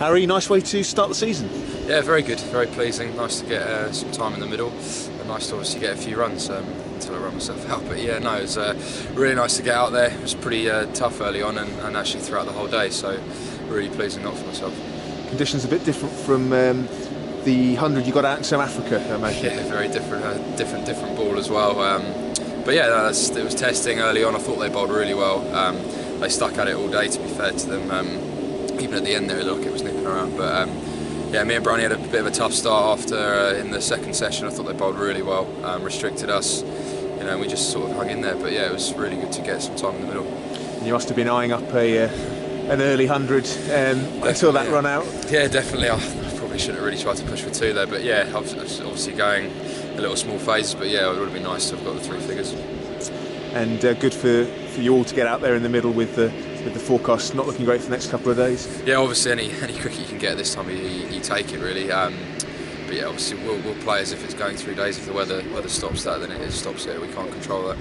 Harry, nice way to start the season. Yeah, very good, very pleasing. Nice to get uh, some time in the middle, and nice to obviously get a few runs um, until I run myself out. But yeah, no, it was uh, really nice to get out there. It was pretty uh, tough early on, and, and, actually throughout the whole day. So really pleasing, not for myself. Conditions a bit different from. Um, the hundred you got out in South Africa, I imagine. Yeah, very different, uh, different, different ball as well. Um, but yeah, no, it was testing early on. I thought they bowled really well. Um, they stuck at it all day. To be fair to them, um, even at the end there, like it was nipping around. But um, yeah, me and Brownie had a bit of a tough start after uh, in the second session. I thought they bowled really well, um, restricted us. You know, we just sort of hung in there. But yeah, it was really good to get some time in the middle. You must have been eyeing up a. Uh, an early hundred um, until that yeah. run out. Yeah, definitely. I probably shouldn't have really tried to push for two there, but yeah, I was obviously going a little small phase. But yeah, it would have been nice to have got the three figures. And uh, good for, for you all to get out there in the middle with the with the forecast not looking great for the next couple of days. Yeah, obviously any any cricket you can get this time, you, you take it really. Um, but yeah, obviously we'll, we'll play as if it's going three days. If the weather weather stops that, then it stops it. We can't control that.